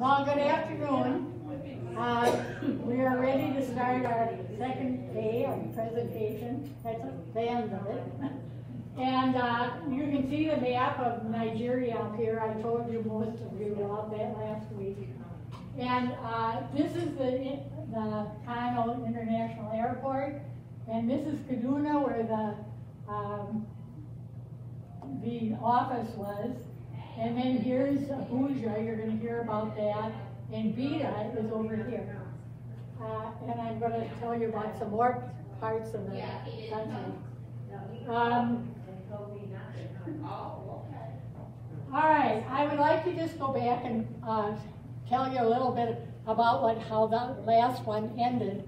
Well, good afternoon. Uh, we are ready to start our second day of presentation. That's the end of it. And uh, you can see the map of Nigeria up here. I told you most of you about that last week. And uh, this is the, the Kano International Airport. And this is Kaduna where the, um, the office was. And then here's Abuja, you're gonna hear about that, and Bida is over here. Uh, and I'm gonna tell you about some more parts of the country. Um, all right, I would like to just go back and uh, tell you a little bit about what how the last one ended,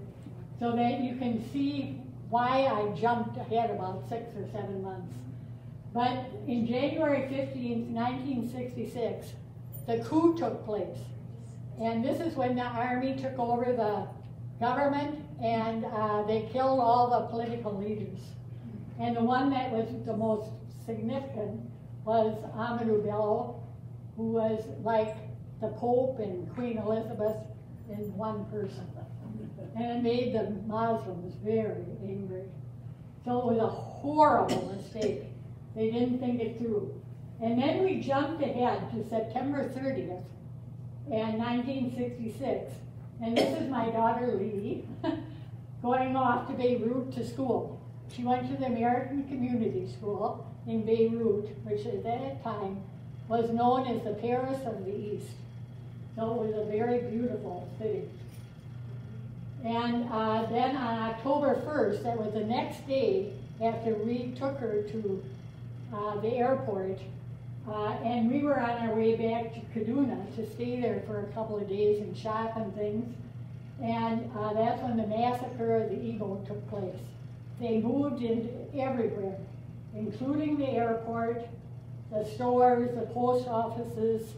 so that you can see why I jumped ahead about six or seven months. But in January 15, 1966, the coup took place. And this is when the army took over the government and uh, they killed all the political leaders. And the one that was the most significant was Ahmadu Bello, who was like the Pope and Queen Elizabeth in one person. And it made the Muslims very angry. So it was a horrible mistake. They didn't think it through. And then we jumped ahead to September 30th and 1966. And this is my daughter Lee going off to Beirut to school. She went to the American Community School in Beirut, which at that time was known as the Paris of the East. So it was a very beautiful city. And uh, then on October 1st, that was the next day after we took her to uh, the airport, uh, and we were on our way back to Kaduna to stay there for a couple of days and shop and things. And uh, that's when the massacre of the Igbo took place. They moved into everywhere, including the airport, the stores, the post offices,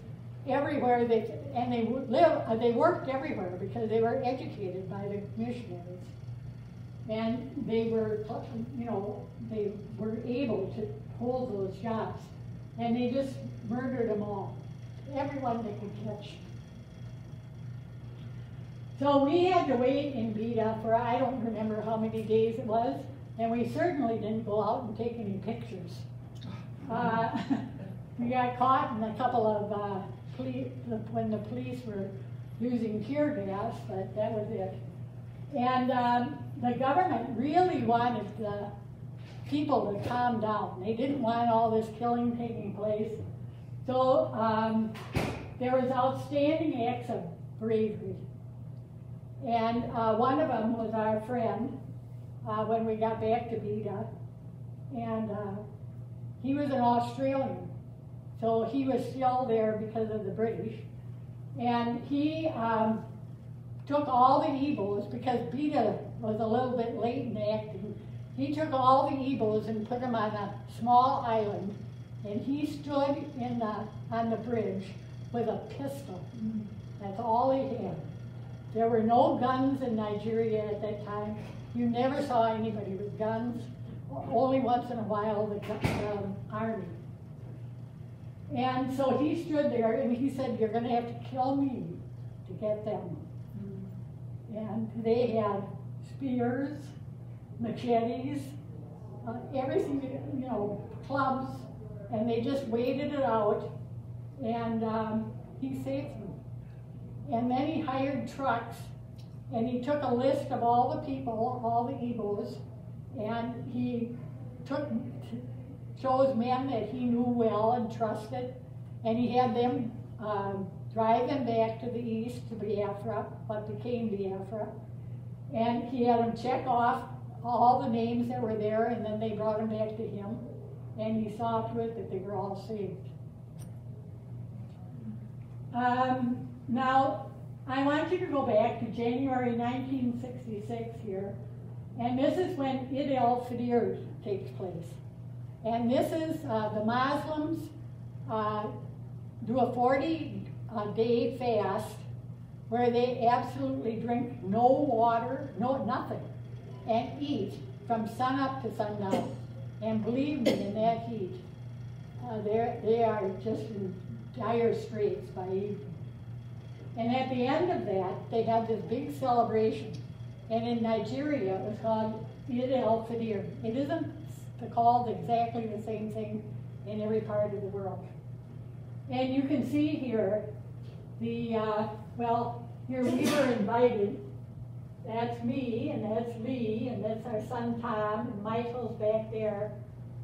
everywhere. They and they live. Uh, they worked everywhere because they were educated by the missionaries, and they were, you know, they were able to hold those jobs. And they just murdered them all, everyone they could catch. So we had to wait in Bida for I don't remember how many days it was, and we certainly didn't go out and take any pictures. Uh, we got caught in a couple of uh, police, when the police were using tear gas, but that was it. And um, the government really wanted the people to calm down. They didn't want all this killing taking place. So um, there was outstanding acts of bravery. And uh, one of them was our friend uh, when we got back to Bida. And uh, he was an Australian. So he was still there because of the British. And he um, took all the Igbos because Bida was a little bit late in acting he took all the Igbos and put them on a small island, and he stood in the, on the bridge with a pistol. That's all he had. There were no guns in Nigeria at that time. You never saw anybody with guns, only once in a while the um, army. And so he stood there and he said, you're going to have to kill me to get them. And they had spears machetes, uh, everything, you know, clubs, and they just waited it out, and um, he saved them. And then he hired trucks, and he took a list of all the people, all the Igbos, and he took chose men that he knew well and trusted, and he had them um, drive them back to the east to Biafra, what became Biafra, and he had them check off all the names that were there, and then they brought them back to him, and he saw to it that they were all saved. Um, now, I want you to go back to January 1966 here, and this is when Eid al-Fitr takes place. And this is uh, the Muslims uh, do a 40-day fast where they absolutely drink no water, no nothing and eat from sunup to sundown. And believe me, in that heat, uh, they are just in dire straits by evening. And at the end of that, they had this big celebration. And in Nigeria, it was called Eid al-Fitr. It isn't called exactly the same thing in every part of the world. And you can see here, the, uh, well, here we were invited. That's me, and that's Lee, and that's our son Tom, and Michael's back there.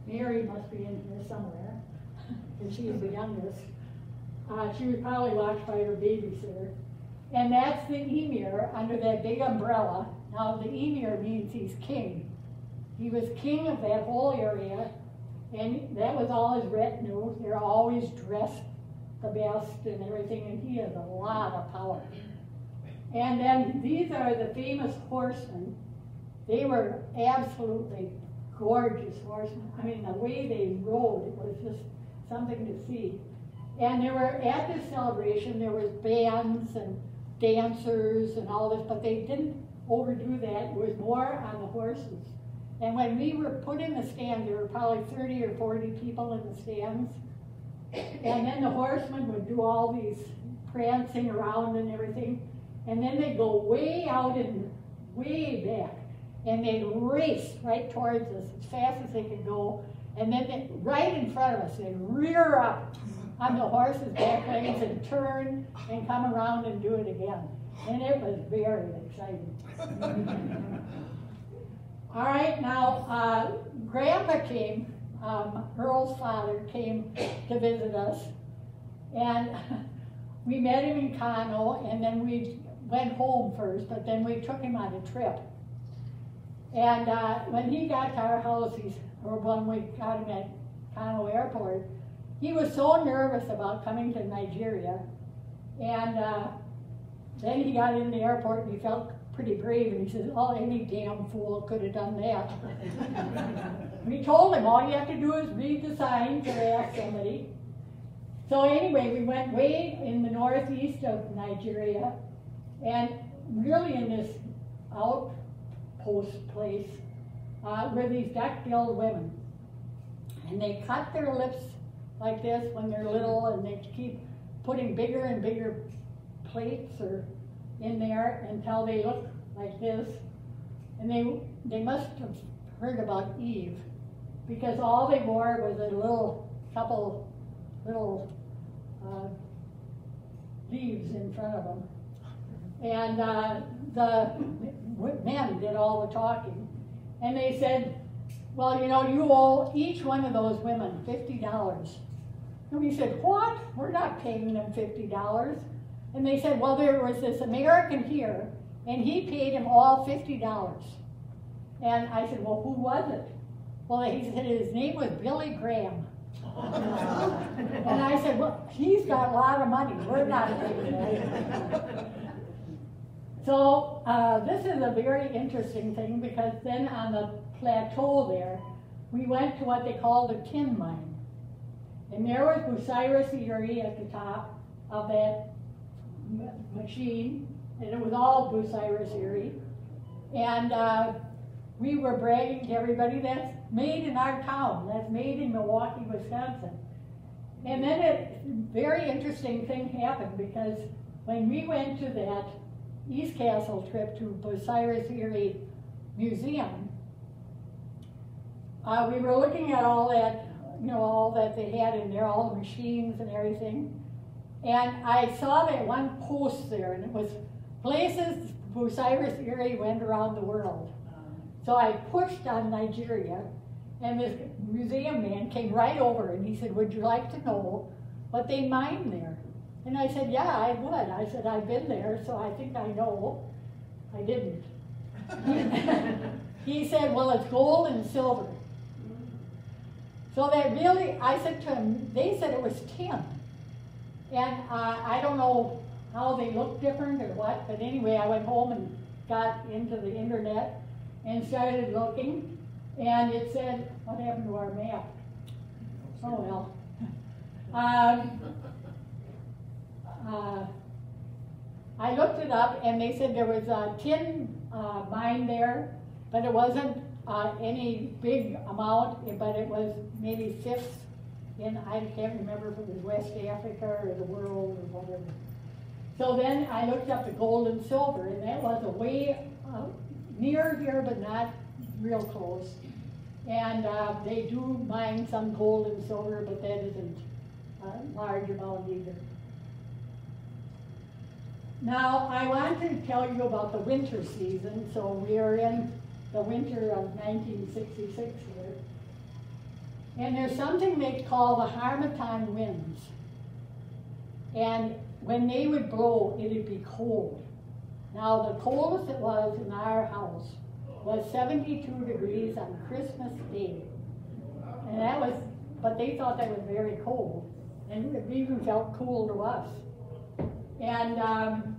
Mary must be in here somewhere, and she's the youngest. Uh, she was probably watched by her babysitter. And that's the emir under that big umbrella. Now, the emir means he's king. He was king of that whole area, and that was all his retinue. They're always dressed the best and everything, and he has a lot of power. And then these are the famous horsemen. They were absolutely gorgeous horsemen. I mean, the way they rode, it was just something to see. And there were, at this celebration, there was bands and dancers and all this, but they didn't overdo that. It was more on the horses. And when we were put in the stand, there were probably 30 or 40 people in the stands. And then the horsemen would do all these prancing around and everything. And then they'd go way out and way back. And they'd race right towards us as fast as they can go. And then they, right in front of us, they'd rear up on the horse's back legs and turn and come around and do it again. And it was very exciting. All right, now, uh, Grandpa came, um, Earl's father came to visit us. And we met him in Kano, and then we went home first, but then we took him on a trip. And uh, when he got to our house, he's, or when we got him at Kano Airport, he was so nervous about coming to Nigeria. And uh, then he got in the airport and he felt pretty brave and he says, oh, any damn fool could have done that. we told him, all you have to do is read the signs or ask somebody. So anyway, we went way in the northeast of Nigeria and really in this outpost place uh, were these duck-billed women. And they cut their lips like this when they're little and they keep putting bigger and bigger plates or in there until they look like this. And they, they must have heard about Eve because all they wore was a little couple little uh, leaves in front of them. And uh, the men did all the talking. And they said, well, you know, you owe each one of those women $50. And we said, what? We're not paying them $50. And they said, well, there was this American here, and he paid him all $50. And I said, well, who was it? Well, he said his name was Billy Graham. and I said, well, he's got a lot of money. We're not paying that. so uh, this is a very interesting thing because then on the plateau there, we went to what they called the tin mine. And there was Bucyrus Erie at the top of that machine, and it was all Bucyrus Erie. And uh, we were bragging to everybody, that's made in our town, that's made in Milwaukee, Wisconsin. And then a very interesting thing happened because when we went to that Eastcastle trip to Bucyrus Erie Museum, uh, we were looking at all that you know, all that they had in there, all the machines and everything. And I saw that one post there, and it was places Bucyrus Erie went around the world. So I pushed on Nigeria, and this museum man came right over, and he said, would you like to know what they mine there? And I said, yeah, I would. I said, I've been there, so I think I know. I didn't. he said, well, it's gold and silver. So they really, I said to them, they said it was tin. And uh, I don't know how they look different or what, but anyway, I went home and got into the internet and started looking, and it said, what happened to our map? Oh well. Um, uh, I looked it up, and they said there was a tin uh, mine there, but it wasn't uh, any big amount, but it was maybe fifth in, I can't remember if it was West Africa or the world or whatever. So then I looked up the gold and silver, and that was a way uh, near here, but not real close. And uh, they do mine some gold and silver, but that isn't a large amount either. Now, I want to tell you about the winter season. So we are in the winter of 1966 here. And there's something they call the Harmattan winds. And when they would blow, it'd be cold. Now, the coldest it was in our house was 72 degrees on Christmas Day. And that was, but they thought that was very cold. And it even felt cool to us. And um,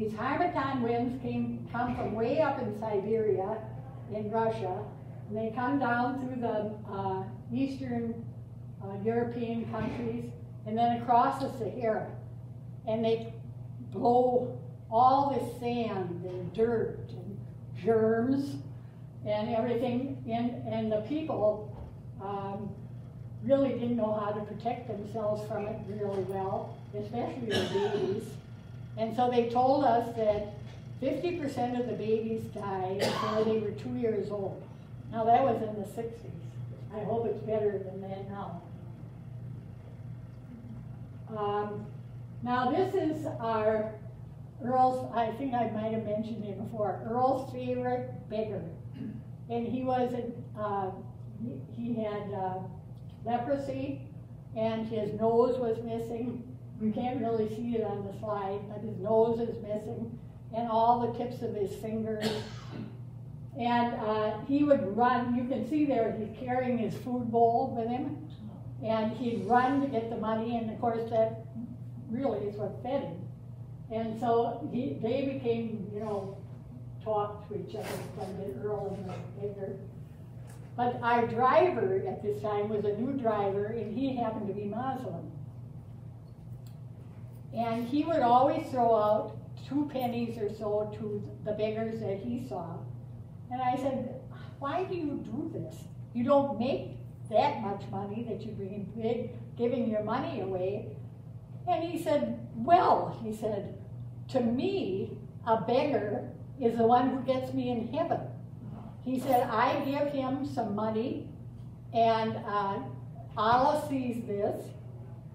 these Harmattan winds came, come from way up in Siberia, in Russia, and they come down through the uh, eastern uh, European countries and then across the Sahara. And they blow all this sand and dirt and germs and everything in, and the people um, really didn't know how to protect themselves from it really well, especially the babies. And so they told us that 50% of the babies died before they were two years old. Now that was in the 60s. I hope it's better than that now. Um, now this is our Earl's, I think I might have mentioned him before, Earl's favorite beggar. And he was, uh, he, he had uh, leprosy and his nose was missing. You can't really see it on the slide, but his nose is missing and all the tips of his fingers. And uh, he would run, you can see there, he's carrying his food bowl with him. And he'd run to get the money, and of course, that really is what fed him. And so he, they became, you know, talk to each other quite a bit, Earl and. But our driver at this time was a new driver, and he happened to be Muslim. And he would always throw out two pennies or so to the beggars that he saw. And I said, why do you do this? You don't make that much money that you're giving your money away. And he said, well, he said, to me, a beggar is the one who gets me in heaven. He said, I give him some money, and uh, Allah sees this,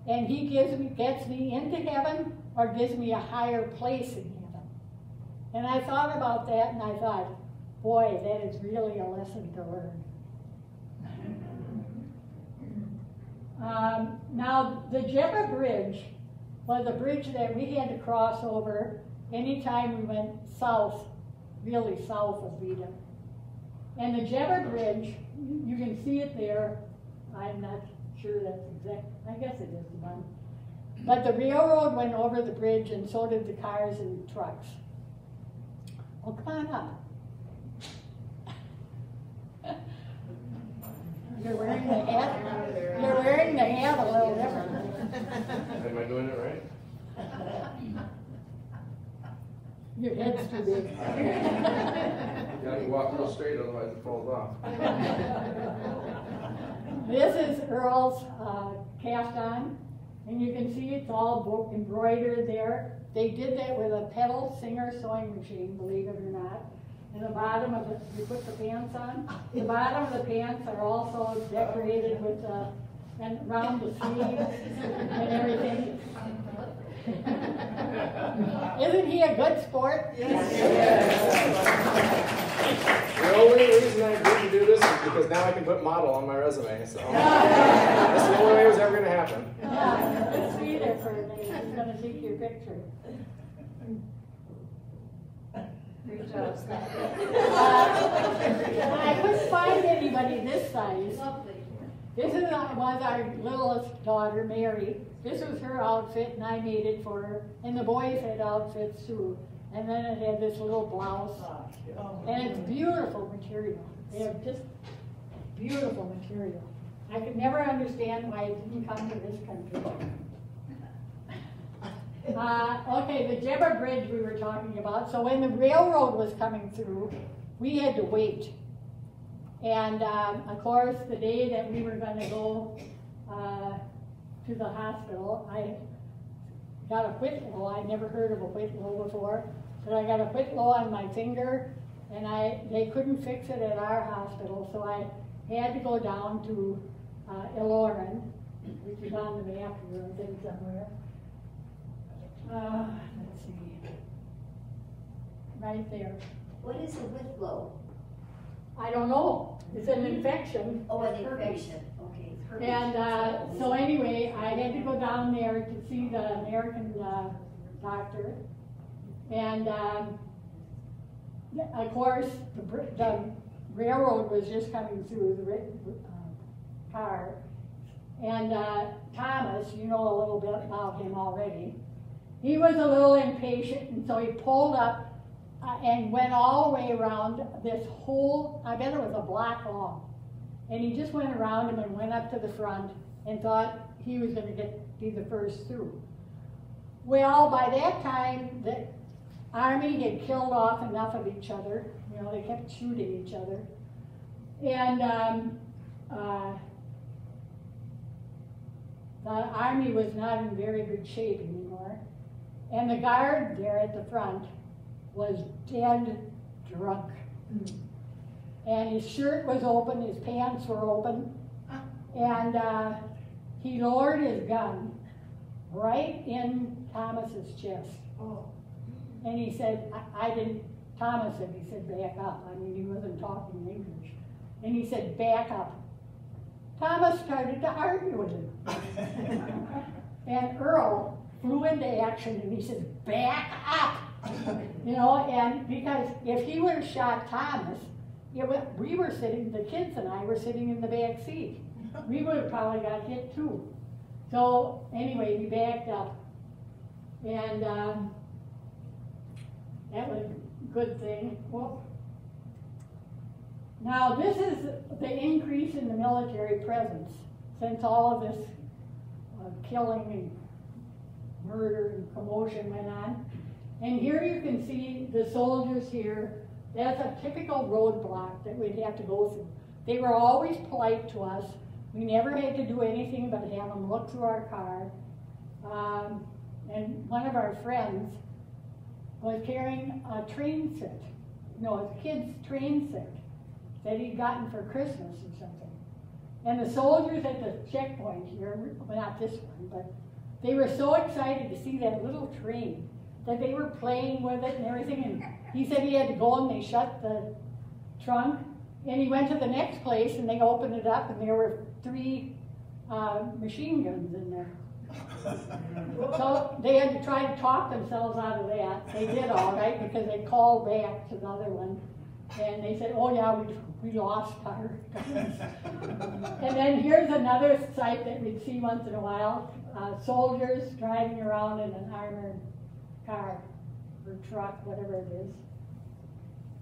and he gives me, gets me into heaven or gives me a higher place in heaven. And I thought about that, and I thought, boy, that is really a lesson to learn. Um, now, the Jebba Bridge was a bridge that we had to cross over anytime we went south, really south of Bida. And the Jebba Bridge, you can see it there. I'm not sure that's exact. I guess it is the one. But the railroad went over the bridge and so did the cars and trucks. Well, come on up. You're wearing the hat. You're wearing the hat a little different. Am I doing it right? Your head's too big. You gotta walk real straight, otherwise it falls off. This is Earl's uh, caftan, and you can see it's all embroidered there. They did that with a pedal Singer sewing machine, believe it or not. And the bottom of it, you put the pants on. The bottom of the pants are also decorated with, uh, and around the sleeves and everything. Isn't he a good sport? Yes. The only reason I agreed to do this is because now I can put model on my resume, so. That's the only way it was ever gonna happen. Yeah, let's be there for a minute. He's gonna take your picture. Great job, Scott. Uh, I couldn't find anybody this size. Lovely. This is, was our littlest daughter, Mary. This was her outfit, and I made it for her. And the boys had outfits too. And then it had this little blouse. And it's beautiful material. They have just beautiful material. I could never understand why it didn't come to this country. Uh, okay, the Jebba Bridge we were talking about. So when the railroad was coming through, we had to wait. And um, of course, the day that we were going to go uh, to the hospital, I got a whitlow, I never heard of a whitlow before, but I got a whitlow on my finger, and I, they couldn't fix it at our hospital, so I had to go down to, uh, which is on the map I think somewhere. Uh, let's see. Right there. What is a whitlow? I don't know, it's an infection. Oh, an infection, okay. And, uh, so anyway, I had to go down there to see the American, uh, doctor. And, um, of course, the, the railroad was just coming through the, uh, car. And, uh, Thomas, you know a little bit about him already. He was a little impatient, and so he pulled up, uh, and went all the way around this whole, I bet it was a block long. And he just went around him and went up to the front and thought he was gonna get, be the first through. Well, by that time, the army had killed off enough of each other, you know, they kept shooting each other. And, um, uh, the army was not in very good shape anymore. And the guard there at the front was dead drunk. And his shirt was open, his pants were open, and uh, he lowered his gun right in Thomas's chest. And he said, I, I didn't, Thomas said, he said, back up. I mean, he wasn't talking English. And he said, back up. Thomas started to argue with him. And Earl flew into action and he said, back up. You know, and because if he would have shot Thomas, it we were sitting, the kids and I were sitting in the back seat. We would have probably got hit too. So anyway, we backed up. And, um, that was a good thing. Well, now this is the increase in the military presence since all of this uh, killing and murder and commotion went on. And here you can see the soldiers here. That's a typical roadblock that we'd have to go through. They were always polite to us. We never had to do anything but have them look through our car. Um, and one of our friends was carrying a train set, no, a kid's train set that he'd gotten for Christmas or something. And the soldiers at the checkpoint here, well, not this one, but they were so excited to see that little train that they were playing with it and everything. And he said he had to go and they shut the trunk. And he went to the next place and they opened it up and there were three uh, machine guns in there. So they had to try to talk themselves out of that. They did all right because they called back to the other one. And they said, oh yeah, we, we lost our guns. And then here's another sight that we'd see once in a while. Uh, soldiers driving around in an armored car or truck, whatever it is.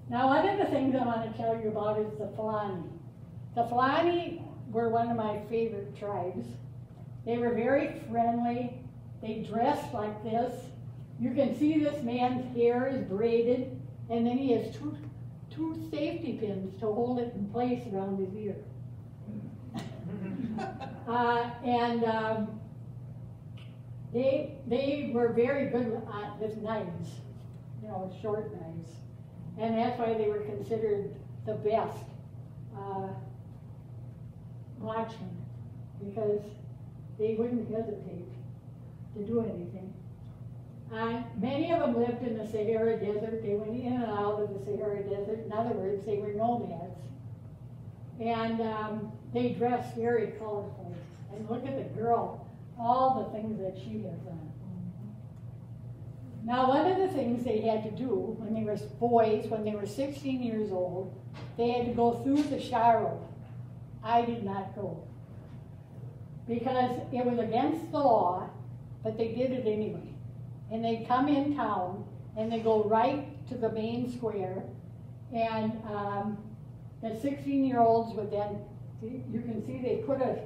Now, one of the things I want to tell you about is the Fulani. The Fulani were one of my favorite tribes. They were very friendly. They dressed like this. You can see this man's hair is braided, and then he has two, two safety pins to hold it in place around his ear. Uh, and, um, they, they were very good at, with knives, you know, short knives. And that's why they were considered the best, uh, watchmen, because they wouldn't hesitate to do anything. Uh, many of them lived in the Sahara Desert. They went in and out of the Sahara Desert. In other words, they were nomads. And um, they dressed very colorfully. And look at the girl, all the things that she has done. Now, one of the things they had to do when they were boys, when they were 16 years old, they had to go through the Sharo. I did not go because it was against the law, but they did it anyway. And they'd come in town and they go right to the main square, and um, the 16 year olds would then, you can see they put a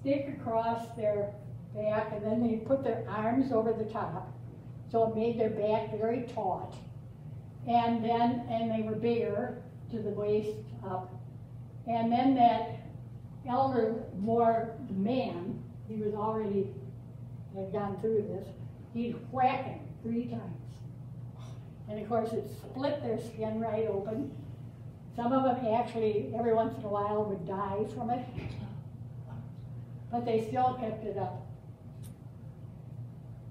stick across their back and then they put their arms over the top. So it made their back very taut. And then, and they were bigger to the waist up. And then that elder, more man, he was already, had gone through this, he'd whack him three times. And of course, it split their skin right open. Some of them actually, every once in a while, would die from it. But they still kept it up.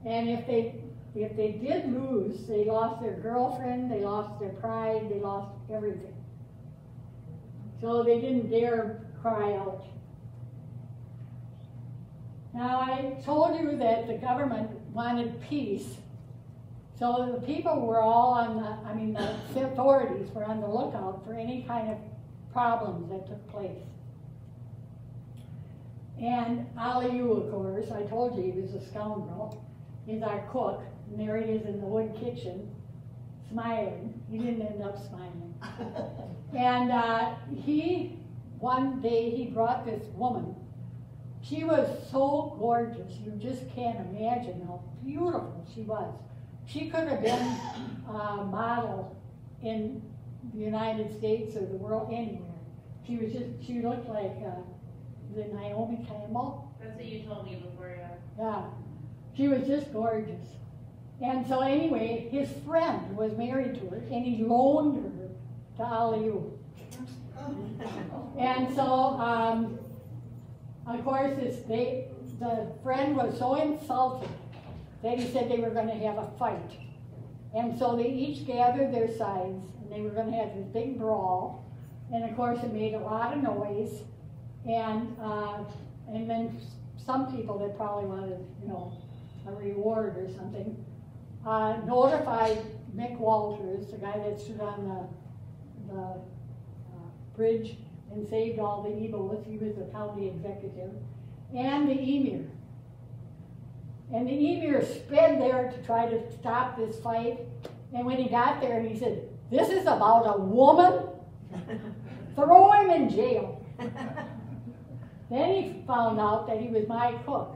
And if they, if they did lose, they lost their girlfriend, they lost their pride, they lost everything. So they didn't dare cry out. Now, I told you that the government wanted peace. So the people were all on the, I mean, the authorities were on the lookout for any kind of problems that took place. And Aliu, of course, I told you he was a scoundrel, is our cook. And there he is in the wood kitchen, smiling. He didn't end up smiling. And uh, he, one day, he brought this woman. She was so gorgeous, you just can't imagine how beautiful she was. She could have been a model in the United States or the world, anywhere. She was just, she looked like, uh, is it Naomi Campbell? That's what you told me before, yeah. Yeah, she was just gorgeous. And so anyway, his friend was married to her, and he loaned her to Aliu. And so, um, of course, they, the friend was so insulted that he said they were gonna have a fight. And so they each gathered their sides, and they were gonna have this big brawl. And of course, it made a lot of noise. And, uh, and then some people that probably wanted, you know, a reward or something, uh, notified Mick Walters, the guy that stood on the, the, uh, bridge and saved all the Igbos, he was the county executive, and the emir. And the emir sped there to try to stop this fight, and when he got there, he said, this is about a woman? Throw him in jail. Then he found out that he was my cook.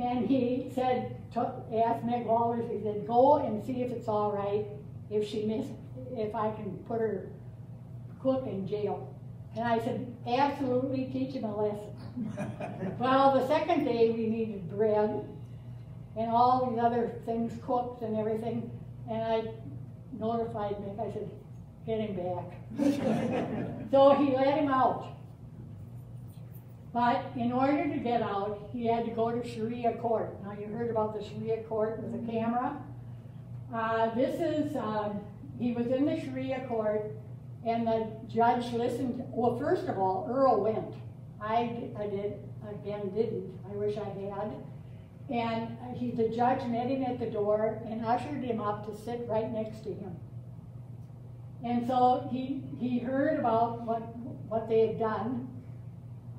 And he said, to- asked Meg Walters, he said, go and see if it's all right, if she miss, if I can put her cook in jail. And I said, absolutely, teach him a lesson. Well, the second day, we needed bread and all these other things cooked and everything. And I notified Mick, I said, get him back. So he let him out. But in order to get out, he had to go to Sharia court. Now, you heard about the Sharia court with the camera. Uh, this is, um, he was in the Sharia court, and the judge listened. Well, first of all, Earl went. I, I did, again, didn't. I wish I had. And he, the judge met him at the door and ushered him up to sit right next to him. And so he, he heard about what, what they had done,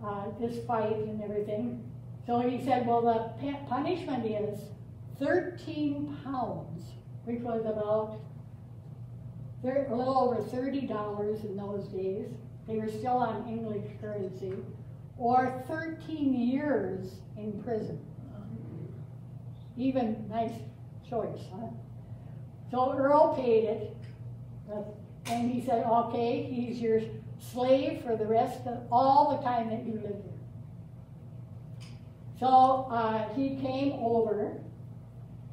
uh, this fight and everything. So he said, well, the punishment is thirteen pounds, which was about a little over thirty dollars in those days. They were still on English currency, or thirteen years in prison. Even nice choice, huh? So Earl paid it, and he said, okay, he's your slave for the rest of, all the time that you live here. So, uh, he came over,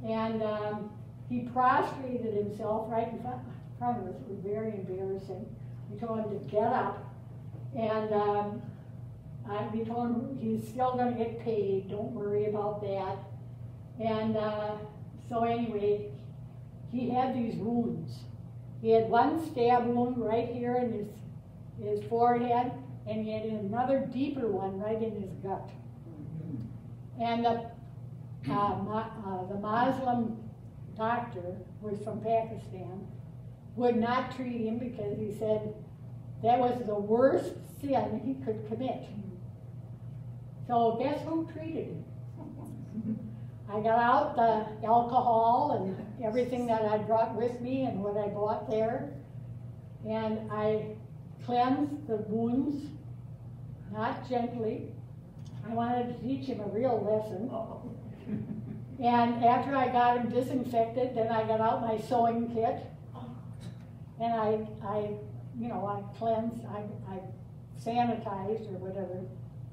and, um, he prostrated himself right in front, front of us, it was very embarrassing. We told him to get up, and, um, I, we told him he's still gonna get paid, don't worry about that. And, uh, so anyway, he had these wounds. He had one stab wound right here in his, his forehead, and had another deeper one right in his gut. And the, uh, uh, the Muslim doctor was from Pakistan, would not treat him because he said that was the worst sin he could commit. So guess who treated him? I got out the alcohol and everything that I brought with me and what I bought there. And I cleansed the wounds, not gently. I wanted to teach him a real lesson. And after I got him disinfected, then I got out my sewing kit. And I, I, you know, I cleansed, I, I sanitized or whatever.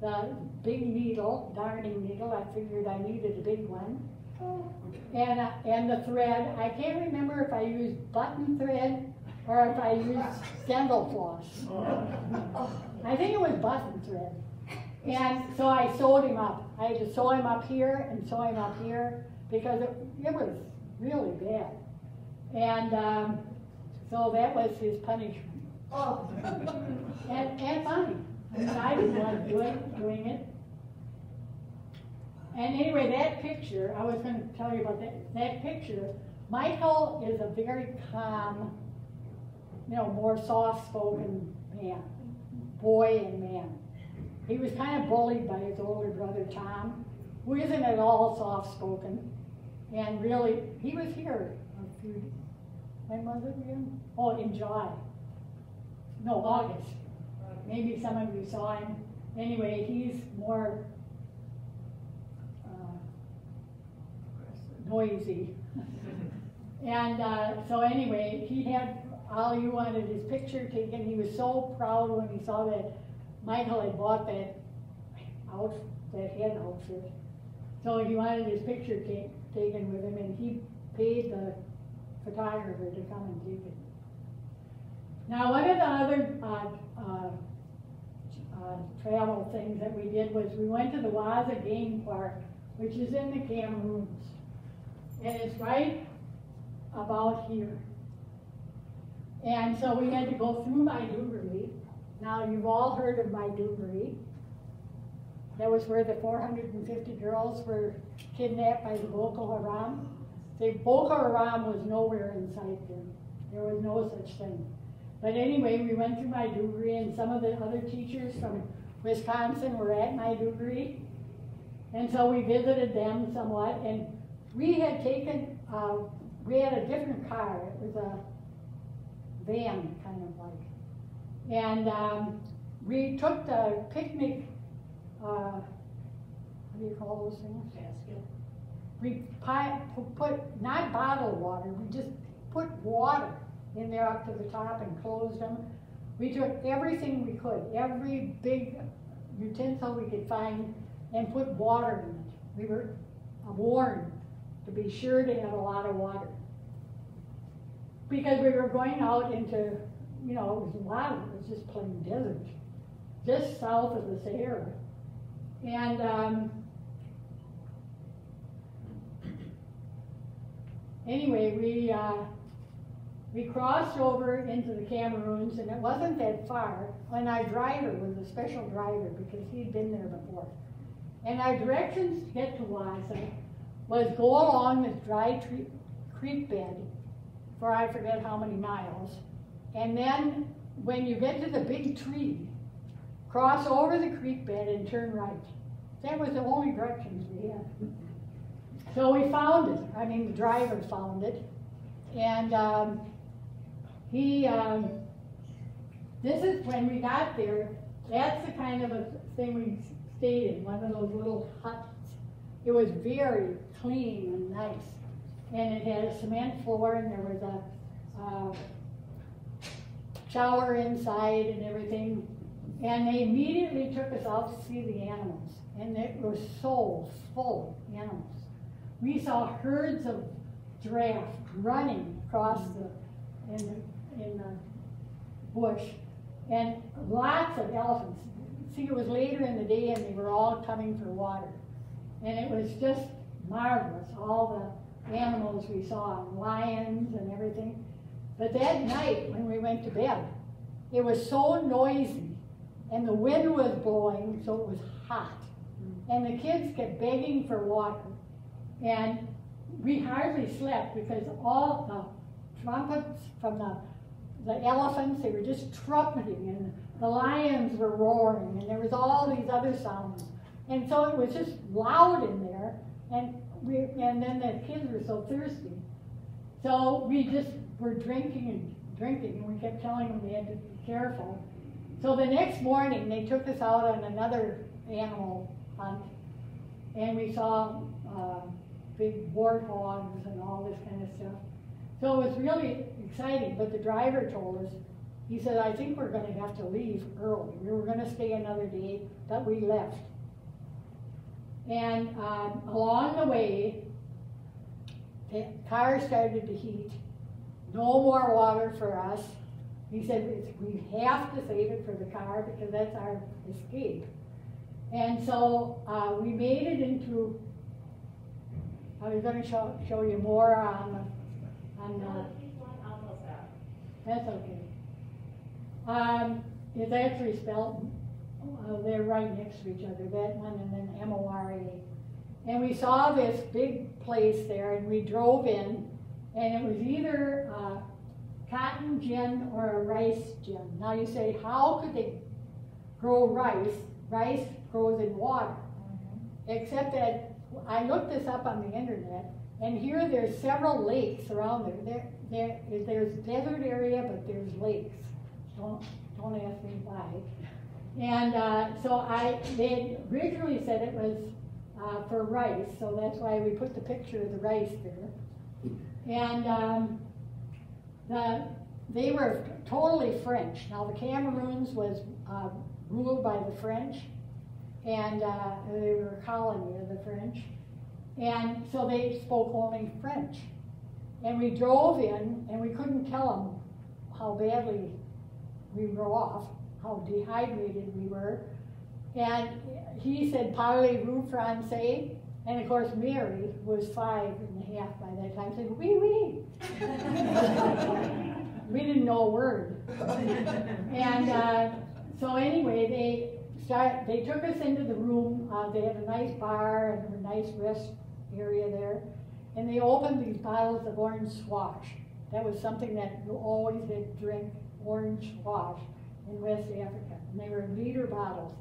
The big needle, darning needle, I figured I needed a big one. And, uh, and the thread, I can't remember if I used button thread or if I used dental floss. I think it was button thread. And so I sewed him up. I had to sew him up here and sew him up here because it, it was really bad. And um, so that was his punishment. Oh. And, and funny. I mean, I didn't want to do it, doing it. And anyway, that picture, I was gonna tell you about that, that picture, Michael is a very calm, you know, more soft-spoken man, boy and man. He was kind of bullied by his older brother Tom, who isn't at all soft-spoken. And really, he was here a few, when was it again? Oh, in July. No, August. Maybe some of you saw him. Anyway, he's more uh, noisy. and uh, so anyway, he had, all he wanted his picture taken. He was so proud when he saw that Michael had bought that out, that head outfit. So he wanted his picture ta- taken with him and he paid the photographer to come and take it. Now, one of the other, uh, uh, uh, travel things that we did was we went to the Waza Game Park, which is in the Cameroons. And it's right about here. And so we had to go through my Maiduguri. Now, you've all heard of my Maiduguri. That was where the four hundred and fifty girls were kidnapped by the Boko Haram. The Boko Haram was nowhere in sight then. There was no such thing. But anyway, we went through my Maiduguri and some of the other teachers from Wisconsin were at my Maiduguri. And so we visited them somewhat and we had taken, uh, we had a different car. It was a van kind of like. And, um, we took the picnic, uh, what do you call those things? Basket. We put, not bottled water, we just put water in there up to the top and closed them. We took everything we could, every big utensil we could find and put water in it. We were warned to be sure to have a lot of water. Because we were going out into, you know, it was wild, it was just plain desert, just south of the Sahara. And, um, anyway, we, uh, we crossed over into the Cameroons and it wasn't that far. And our driver was a special driver because he'd been there before. And our directions to get to Waza was go along this dry tree, creek bed for I forget how many miles. And then when you get to the big tree, cross over the creek bed and turn right. That was the only directions we had. So we found it. I mean, the driver found it. And um, he, um, this is when we got there, that's the kind of a thing we stayed in, one of those little huts. It was very clean and nice. And it had a cement floor and there was a, uh, shower inside and everything. And they immediately took us out to see the animals. And it was so full of animals. We saw herds of giraffe running across the, in the, in the bush. And lots of elephants. See, it was later in the day and they were all coming for water. And it was just marvelous, all the animals we saw, lions and everything. But that night, when we went to bed, it was so noisy and the wind was blowing, so it was hot. Mm. And the kids kept begging for water. And we hardly slept because all the trumpets from the, the elephants, they were just trumpeting and the lions were roaring and there was all these other sounds. And so it was just loud in there and we, and then the kids were so thirsty. So we just were drinking and drinking and we kept telling them they had to be careful. So the next morning, they took us out on another animal hunt, and we saw uh, big warthogs and all this kind of stuff. So it was really exciting, but the driver told us, he said, I think we're gonna have to leave early. We were gonna stay another day, but we left. And um, along the way, the car started to heat, no more water for us. He said, we have to save it for the car because that's our escape. And so, uh, we made it into, I was gonna show, show you more on, the- on, the that's okay. Um, it's actually spelled, uh, they're right next to each other, that one and then M O R A. And we saw this big place there and we drove in and it was either, uh, cotton gin or a rice gin. Now you say, how could they grow rice? Rice grows in water. Except that, I looked this up on the internet, and here there's several lakes around there. There, there, there's desert area, but there's lakes. Don't, don't ask me why. And, uh, so I, they originally said it was, uh, for rice, so that's why we put the picture of the rice there. And, um, the, they were totally French. Now, the Cameroons was, uh, ruled by the French, and, uh, they were a colony of the French. And so they spoke only French. And we drove in, and we couldn't tell them how badly we were off, how dehydrated we were. And he said, parlez-vous français? And of course, Mary was five and a half by that time, said, oui, oui. We didn't know a word. And, uh, so anyway, they start, they took us into the room, uh, they had a nice bar and a nice rest area there. And they opened these bottles of orange squash. That was something that you always had to drink, orange squash in West Africa. And they were liter bottles.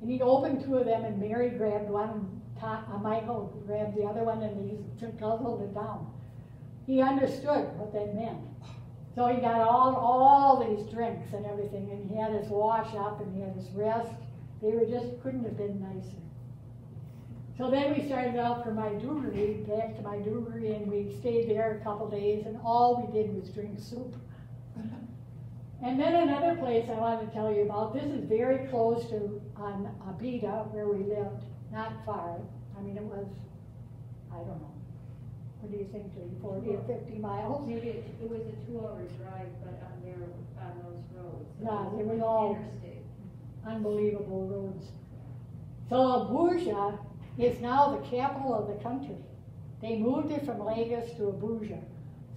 And he opened two of them and Mary grabbed one, and uh, Michael grabbed the other one and he guzzled it down. He understood what that meant. So he got all, all these drinks and everything, and he had his wash up and he had his rest. They were just, couldn't have been nicer. So then we started out for Maiduguri, back to Maiduguri, and we stayed there a couple days, and all we did was drink soup. And then another place I want to tell you about, this is very close to, on Abida, where we lived, not far. I mean, it was, I don't know, what do you think, Judy, forty or fifty miles? Maybe it, it was a two-hour drive, but on there, on those roads. it Yeah, was they were all- Interstate. unbelievable roads. So Abuja is now the capital of the country. They moved it from Lagos to Abuja.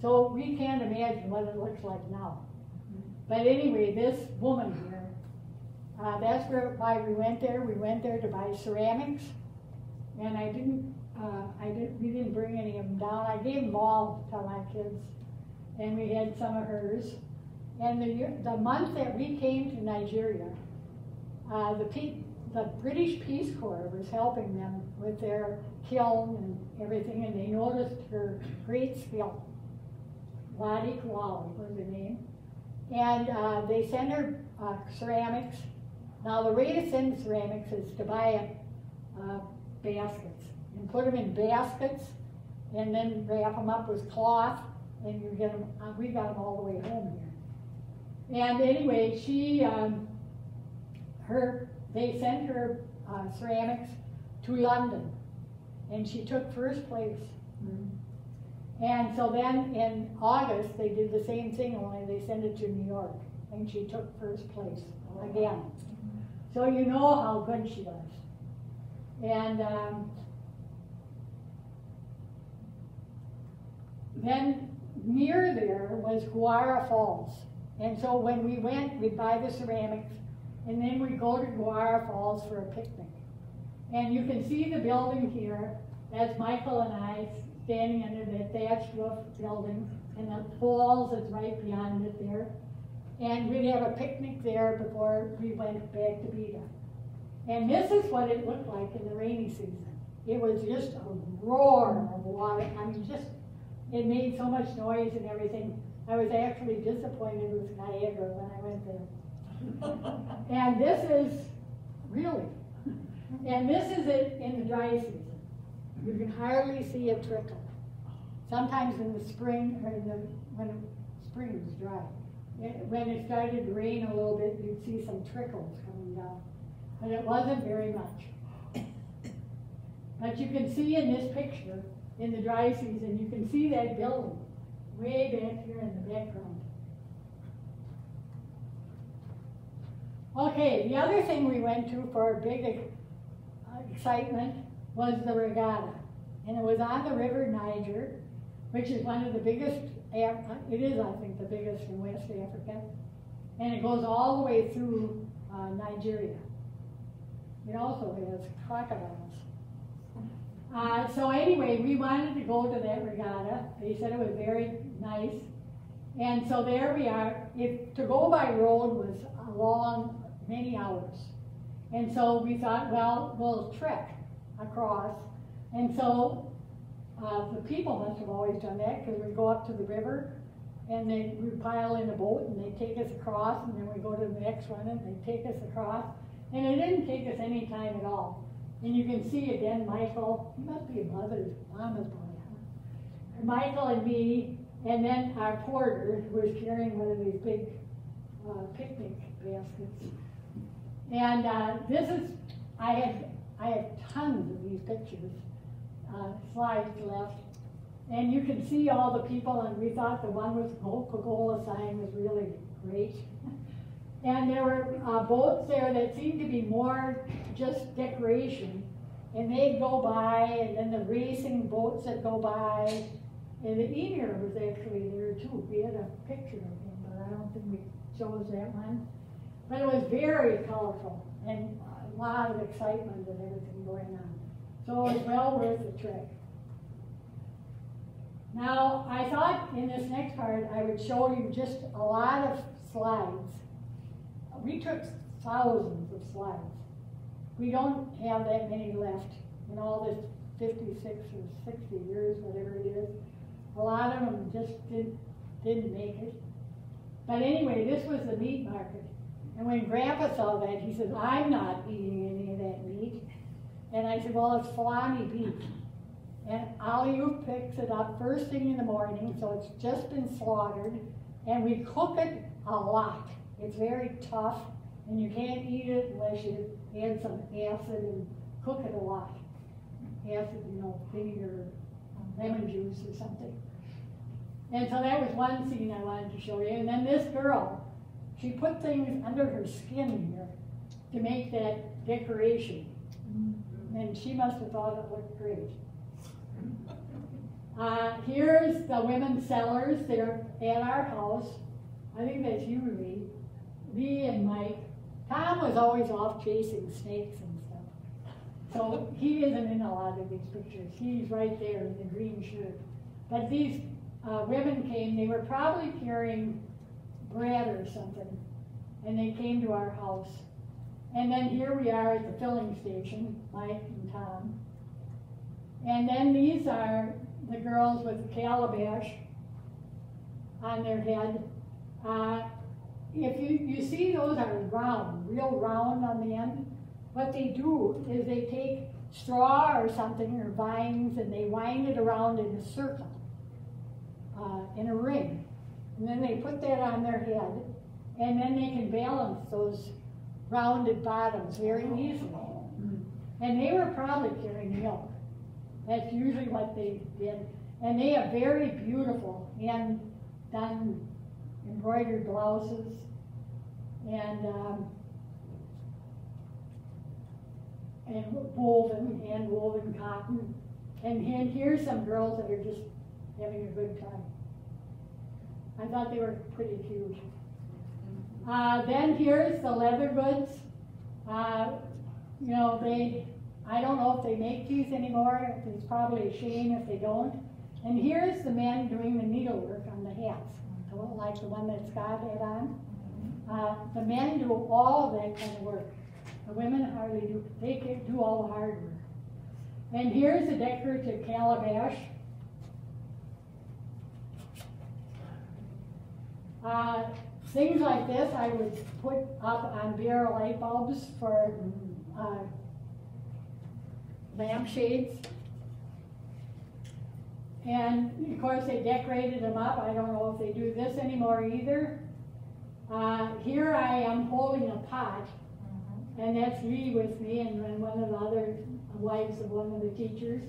So we can't imagine what it looks like now. But anyway, this woman here, uh, that's where, why we went there. We went there to buy ceramics. And I didn't, uh, I didn't, we didn't bring any of them down. I gave them all to my kids. And we had some of hers. And the, the month that we came to Nigeria, uh, the Pe- the British Peace Corps was helping them with their kiln and everything, and they noticed her great skill. Ladi Kwali was her name. And, uh, they send her, uh, ceramics. Now, the way to send ceramics is to buy, uh, baskets, and put them in baskets, and then wrap them up with cloth, and you get them, uh, we got them all the way home here. And anyway, she, um, her, they sent her uh, ceramics to London, and she took first place. And so then in August, they did the same thing, only they sent it to New York, and she took first place again. So you know how good she was. And um, then near there was Gurara Falls. And so when we went, we'd buy the ceramics, and then we'd go to Gurara Falls for a picnic. And you can see the building here, that's Michael and I standing under the thatched roof building, and the falls is right beyond it there. And we'd have a picnic there before we went back to Bida. And this is what it looked like in the rainy season. It was just a roar of water, I mean, just, it made so much noise and everything. I was actually disappointed with Niagara when I went there. And this is, really, and this is it in the dry season. You can hardly see a trickle. Sometimes in the spring, or the, when spring was dry. It- When it started to rain a little bit, you'd see some trickles coming down, but it wasn't very much. But you can see in this picture in the dry season. You can see that building way back here in the background. Okay, the other thing we went to for big uh, excitement was the regatta. And it was on the River Niger, which is one of the biggest, it is, I think, the biggest in West Africa. And it goes all the way through uh, Nigeria. It also has crocodiles. Uh, so anyway, we wanted to go to that regatta. They said it was very nice. And so there we are. If to go by road was a long, many hours. And so we thought, well, we'll trek across. And so uh, the people must have always done that because we go up to the river and they we pile in a boat and they take us across and then we go to the next one and they take us across. And it didn't take us any time at all. And you can see again, Michael, he must be a mother's, mama's boy? Michael and me, and then our porter, who was carrying one of these big uh, picnic baskets. And uh, this is, I have, I have tons of these pictures, uh, slides left. And you can see all the people, and we thought the one with Coca-Cola sign was really great. And there were uh, boats there that seemed to be more just decoration. And they'd go by, and then the racing boats that go by. And the emir was actually there too. We had a picture of him, but I don't think we chose that one. But it was very colorful and lot of excitement and everything going on. So it was well worth the trip. Now, I thought in this next part I would show you just a lot of slides. We took thousands of slides. We don't have that many left in all this 56 or 60 years, whatever it is. A lot of them just didn't, didn't make it. But anyway, this was the meat market. And when Grandpa saw that, he said, I'm not eating any of that meat. And I said, well, it's salami beef. And Aliu picks it up first thing in the morning, so it's just been slaughtered. And we cook it a lot. It's very tough, and you can't eat it unless you add some acid and cook it a lot. Acid, you know, vinegar, lemon juice or something. And so that was one scene I wanted to show you. And then this girl, she put things under her skin here to make that decoration. And she must have thought it looked great. Uh, here's the women sellers. They're at our house. I think that's you, Lee. Me and Mike. Tom was always off chasing snakes and stuff. So he isn't in a lot of these pictures. He's right there in the green shirt. But these uh, women came, they were probably carrying bread or something, and they came to our house. And then here we are at the filling station, Mike and Tom. And then these are the girls with the calabash on their head. Uh, if you, you see those are round, real round on the end, what they do is they take straw or something or vines and they wind it around in a circle, uh, in a ring. And then they put that on their head and then they can balance those rounded bottoms very easily. And they were probably carrying milk. That's usually what they did. And they have very beautiful hand done embroidered blouses and um, and woven, hand woven cotton. And, and here's some girls that are just having a good time. I thought they were pretty cute. Uh, then here's the leather goods. Uh, you know, they, I don't know if they make these anymore. It's probably a shame if they don't. And here's the men doing the needlework on the hats, like the one that Scott had on. Uh, the men do all that kind of work. The women hardly do, they do all the hard work. And here's a decorative calabash. Uh, things like this I would put up on bare light bulbs for uh, lampshades. And of course, they decorated them up. I don't know if they do this anymore either. Uh, here I am holding a pot, and that's Lee with me, and one of the other wives of one of the teachers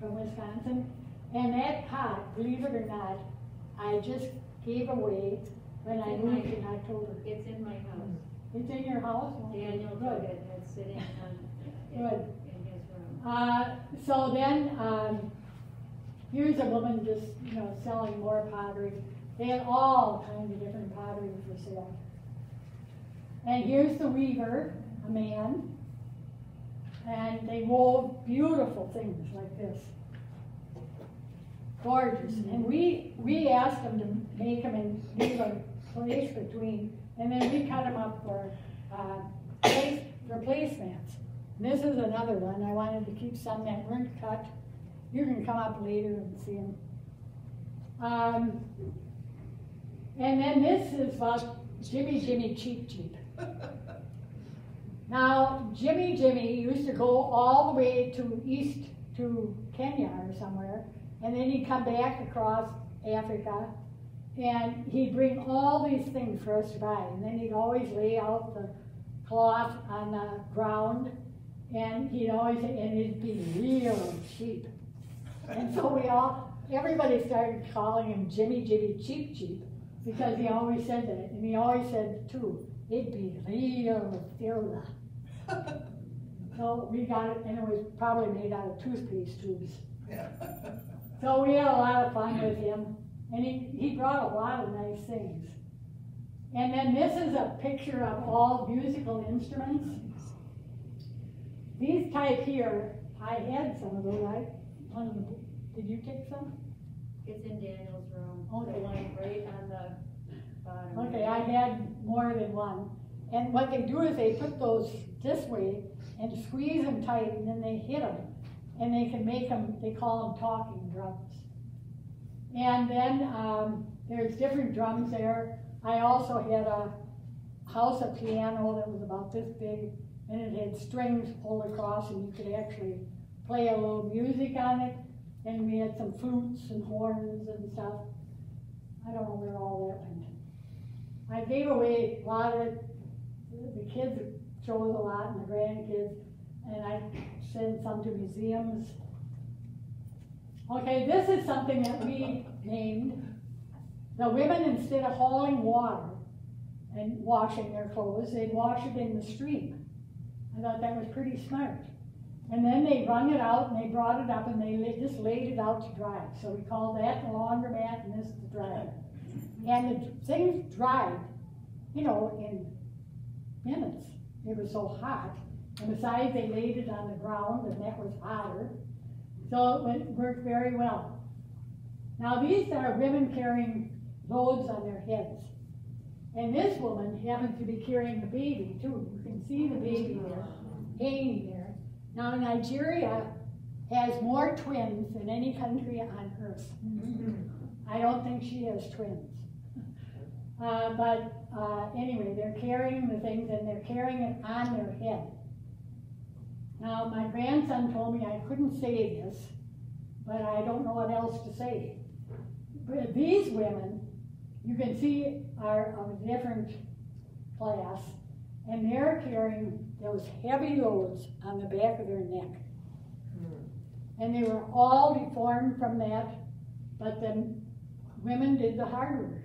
from Wisconsin. And that pot, believe it or not, I just gave away when I moved in October. It's in my house. It's in your house? Daniel Good. took it, it's sitting on, in, Good. in his room. Uh, so then, um, here's a woman just, you know, selling more pottery. They had all kinds of different pottery for sale. And here's the weaver, a man. And they wove beautiful things like this. Gorgeous. And we, we asked them to make them and leave a place between, and then we cut them up for, uh, place, for placemats. And This is another one, I wanted to keep some that weren't cut. You can come up later and see them. Um, and then this is about Jimmy Jimmy Cheap Cheap. Now, Jimmy Jimmy used to go all the way to east to Kenya or somewhere, and then he'd come back across Africa, and he'd bring all these things for us to buy, and then he'd always lay out the cloth on the ground, and he'd always, and it'd be real cheap. And so we all, everybody started calling him Jimmy Jimmy Cheap Cheap, because he always said that, and he always said too, it'd be real silver. So we got it, and it was probably made out of toothpaste tubes. So we had a lot of fun with him, and he, he brought a lot of nice things. And then this is a picture of all musical instruments. These type here, I had some of those, I, one of them, did you take some? It's in Daniel's room, oh, the Okay. one right on the bottom. Okay, I had more than one. And what they do is they put those this way and squeeze them tight and then they hit them. And they can make them, they call them talking drums. And then, um, there's different drums there. I also had a house of piano that was about this big and it had strings pulled across and you could actually play a little music on it. And we had some flutes and horns and stuff. I don't know where all that went. I gave away a lot of it, the kids chose a lot and the grandkids, and I sent some to museums. Okay, this is something that we named, the women instead of hauling water and washing their clothes, they'd wash it in the stream. I thought that was pretty smart. And then they wrung it out and they brought it up and they just laid it out to dry. So we called that the laundromat and this the dryer. And the things dried, you know, in minutes. It was so hot. And besides, they laid it on the ground and that was hotter. So it worked very well. Now these are women carrying loads on their heads. And this woman happens to be carrying a baby too. You can see the baby there, hanging there. Now Nigeria has more twins than any country on earth. I don't think she has twins. Uh, but, uh, anyway, they're carrying the things and they're carrying it on their head. Now, my grandson told me I couldn't say this, but I don't know what else to say. But these women, you can see, are of a different class, and they're carrying those heavy loads on the back of their neck. And they were all deformed from that, but the women did the hard work.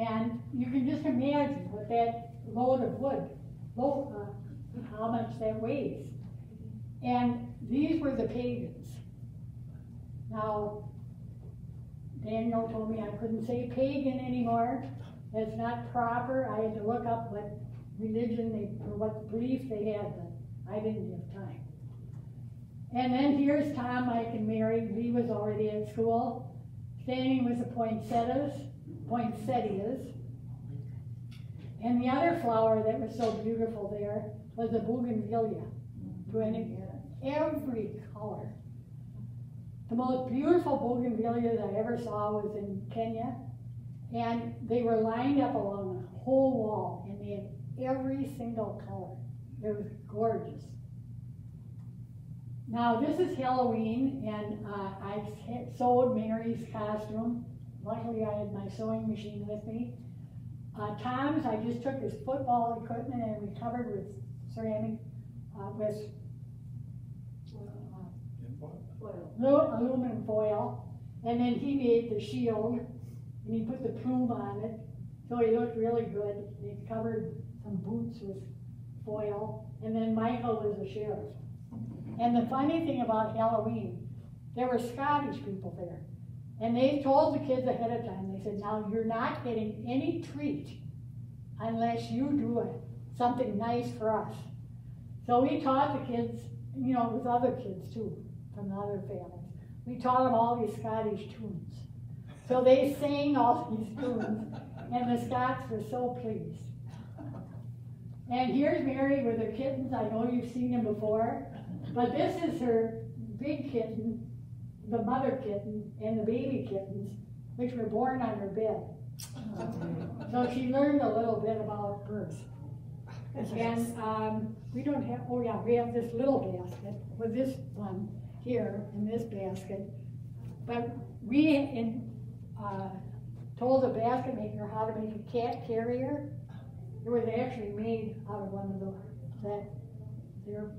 And you can just imagine what that load of wood, load, uh, how much that weighs. And these were the pagans. Now, Daniel told me I couldn't say pagan anymore. That's not proper. I had to look up what religion they, or what belief they had, but I didn't have time. And then here's Tom, Mike, and Mary. He was already at school. Standing with the poinsettias, poinsettias. And the other flower that was so beautiful there was a bougainvillea. Twenty, every color. The most beautiful bougainvillea that I ever saw was in Kenya. And they were lined up along the whole wall and they had every single color. It was gorgeous. Now, this is Halloween and uh, I sewed Mary's costume. Luckily, I had my sewing machine with me. Uh, Tom's, I just took his football equipment and we covered with ceramic, uh, with uh, Foil. Alu- aluminum foil, And then he made the shield, and he put the plume on it, so he looked really good. He covered some boots with foil, and then Michael was the sheriff. And the funny thing about Halloween, there were Scottish people there. And they told the kids ahead of time, they said, now you're not getting any treat unless you do it, something nice for us. So we taught the kids, you know, with other kids too, from the other families. We taught them all these Scottish tunes. So they sang all these tunes, and the Scots were so pleased. And here's Mary with her kittens. I know you've seen them before, but this is her big kitten, the mother kitten, and the baby kittens, which were born on her bed. So she learned a little bit about birth. And um, we don't have, oh yeah, we have this little basket with this one here in this basket. But we in, uh, told the basket maker how to make a cat carrier. It was actually made out of one of the, that, they're,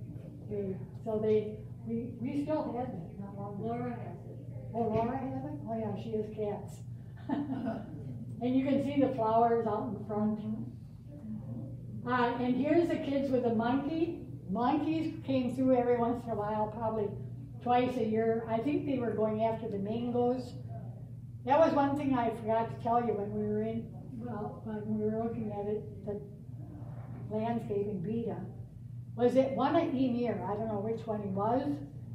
they, so they, we, we still have it, not long. Laura has it. Oh, Laura has it? Oh yeah, she has cats. And you can see the flowers out in front. Uh, and here's the kids with the monkey. Monkeys came through every once in a while, probably twice a year. I think they were going after the mangoes. That was one thing I forgot to tell you when we were in, well, when we were looking at it, the landscape in Bida. Was it one Emir, I don't know which one he was,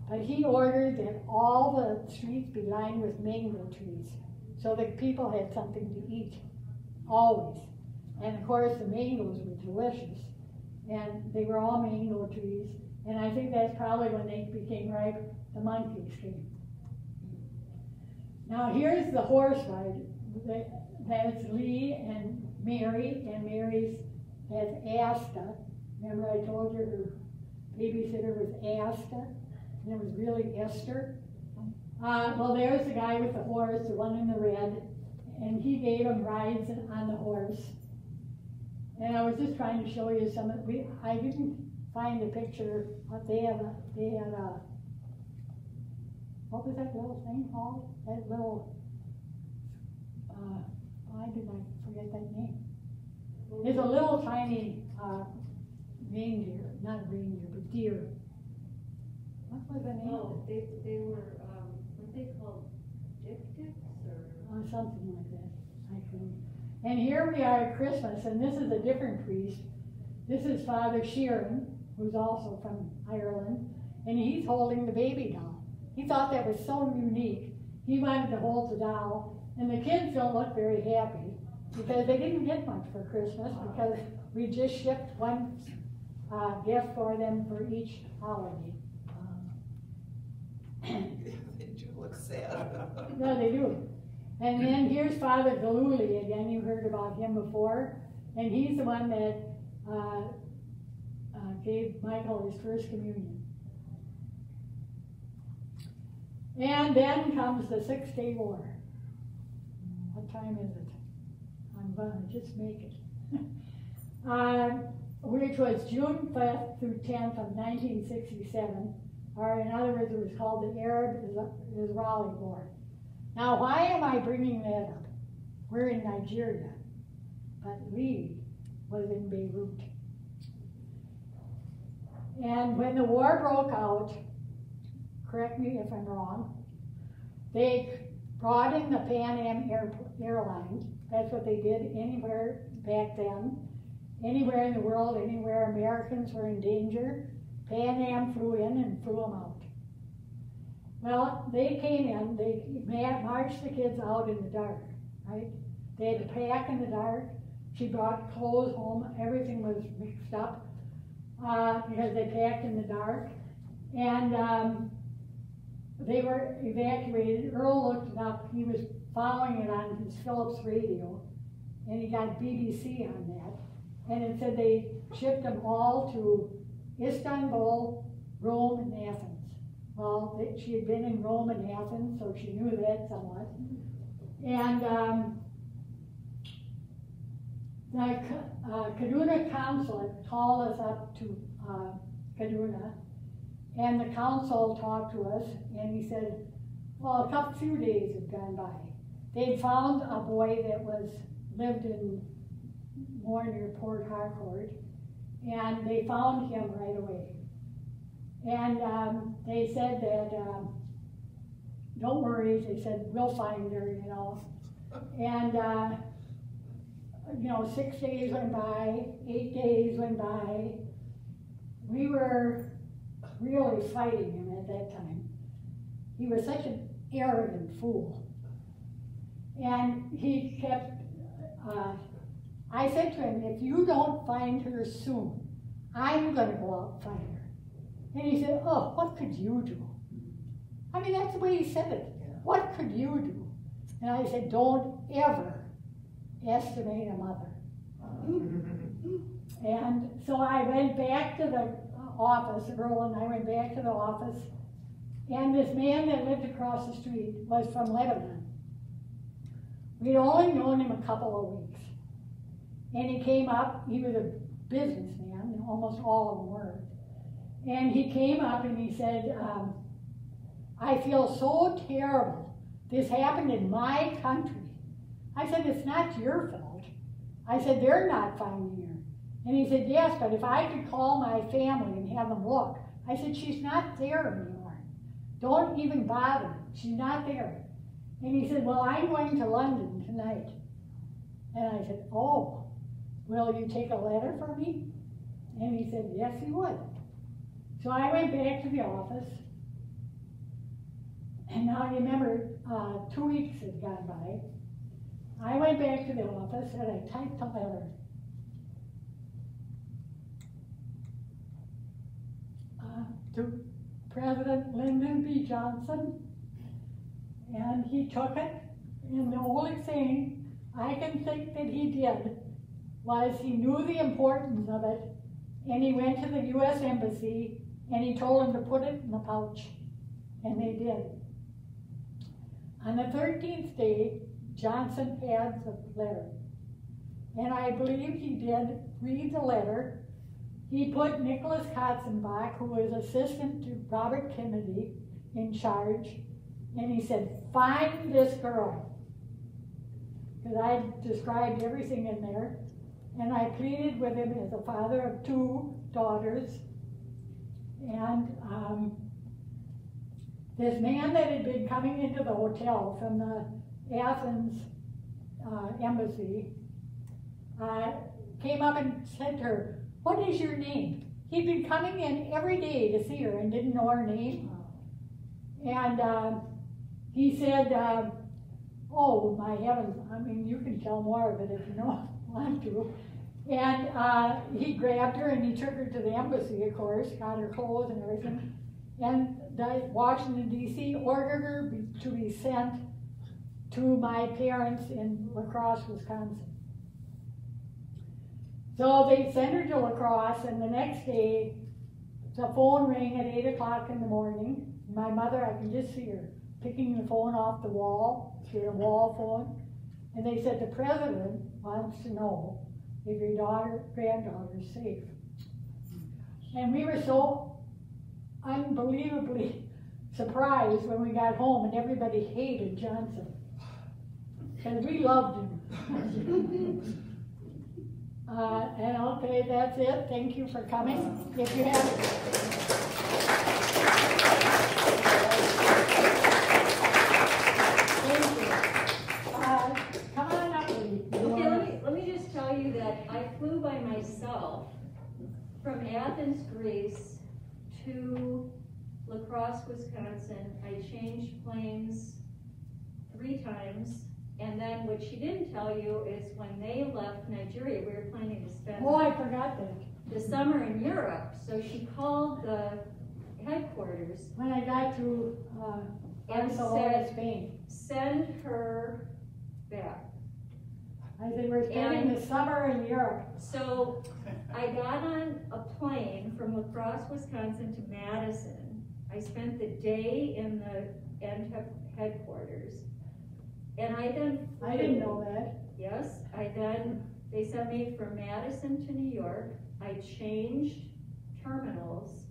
but he ordered that all the streets be lined with mango trees so that people had something to eat, always. And of course, the mangoes were delicious, and they were all mango trees. And I think that's probably when they became ripe, the monkeys came. Now here's the horse ride. That's Lee and Mary, and Mary's, that's Asta. Remember I told you her babysitter was Asta, and it was really Esther? Uh, well, there's the guy with the horse, the one in the red, and he gave him rides on the horse. And I was just trying to show you some, of we, I didn't find a picture, they have a, they had a, what was that little thing called? That little, uh, why did I forget that name? It's a little tiny, uh, reindeer, not reindeer, but deer. What was the name? Oh, they, they were, um, what they called, dik-diks or? or something like that. I couldn't. And here we are at Christmas, and this is a different priest. This is Father Sheeran, who's also from Ireland, and he's holding the baby doll. He thought that was so unique. He wanted to hold the doll, and the kids don't look very happy because they didn't get much for Christmas because we just shipped one uh, gift for them for each holiday. They do look sad. No, they do. And then here's Father Galuli again. You heard about him before, and he's the one that uh, uh, gave Michael his first communion. And then comes the Six Day War. What time is it? I'm gonna just make it. uh, which was June 5th through 10th of 1967, or in other words, it was called the Arab-Israeli War. Now, why am I bringing that up? We're in Nigeria, but Lee was in Beirut. And when the war broke out, correct me if I'm wrong, they brought in the Pan Am Air, Airlines. That's what they did anywhere back then. Anywhere in the world, anywhere Americans were in danger, Pan Am flew in and flew them out. Well, they came in, they marched the kids out in the dark, right? They had to pack in the dark. She brought clothes home, everything was mixed up, uh, because they packed in the dark. And, um, they were evacuated. Earl looked it up, he was following it on his Philips radio, and he got BBC on that. And it said they shipped them all to Istanbul, Rome, and Athens. Well, she had been in Rome and Athens, so she knew that somewhat. And, um, the uh, Kaduna Council called us up to, uh, Kaduna, and the council talked to us, and he said, well, a couple, few days had gone by. They'd found a boy that was, lived in more near Port Harcourt, and they found him right away. And, um, they said that, um, don't worry, they said, we'll find her, you know. And, uh, you know, six days went by, eight days went by. We were really fighting him at that time. He was such an arrogant fool. And he kept, uh, I said to him, if you don't find her soon, I'm gonna go out and find her. And he said, oh, what could you do? I mean, that's the way he said it. What could you do? And I said, don't ever estimate a mother. And so I went back to the office, Earl and I went back to the office, and this man that lived across the street was from Lebanon. We'd only known him a couple of weeks. And he came up, he was a businessman, almost all of them were. And he came up and he said, um, I feel so terrible. This happened in my country. I said, it's not your fault. I said, they're not finding her. And he said, yes, but if I could call my family and have them look. I said, she's not there anymore. Don't even bother. She's not there. And he said, well, I'm going to London tonight. And I said, oh, will you take a letter for me? And he said, yes, he would. So I went back to the office. And now you remember, uh, two weeks had gone by. I went back to the office and I typed a letter. Uh, to President Lyndon B. Johnson. And he took it, and the only thing I can think that he did was he knew the importance of it, and he went to the US Embassy, and he told them to put it in the pouch, and they did. On the thirteenth day, Johnson had the letter. And I believe he did read the letter. He put Nicholas Katzenbach, who was assistant to Robert Kennedy, in charge. And he said, find this girl. Because I described everything in there. And I pleaded with him as a father of two daughters. And um, this man that had been coming into the hotel from the Athens uh, embassy uh, came up and said to her, What is your name? He'd been coming in every day to see her and didn't know her name. And uh, he said, uh, Oh, my heavens, I mean, you can tell more of it if you don't want to. And uh, he grabbed her and he took her to the embassy, of course, got her clothes and everything. And the Washington D.C. ordered her to be sent to my parents in La Crosse, Wisconsin. So they sent her to La Crosse, and the next day, the phone rang at eight o'clock in the morning. My mother, I can just see her picking the phone off the wall. She had a wall phone. And they said, the president wants to know if your daughter, granddaughter is safe. And we were so unbelievably surprised when we got home and everybody hated Johnson. Because we loved him. uh, and okay, that's it. Thank you for coming. If you have. Thank you. Come on up, Okay, let me, let me just tell you that I flew by myself from Athens, Greece to La Crosse, Wisconsin. I changed planes three times. And then what she didn't tell you is when they left Nigeria, we were planning to spend Oh, I forgot that. the summer in Europe. So she called the headquarters When I got to, uh, and Barcelona, said, Spain. send her back. I said, we're spending the summer in Europe. So I got on a plane from La Crosse, Wisconsin to Madison. I spent the day in the NTEP headquarters. And I then. I didn't know that. Yes, I then, they sent me from Madison to New York. I changed terminals.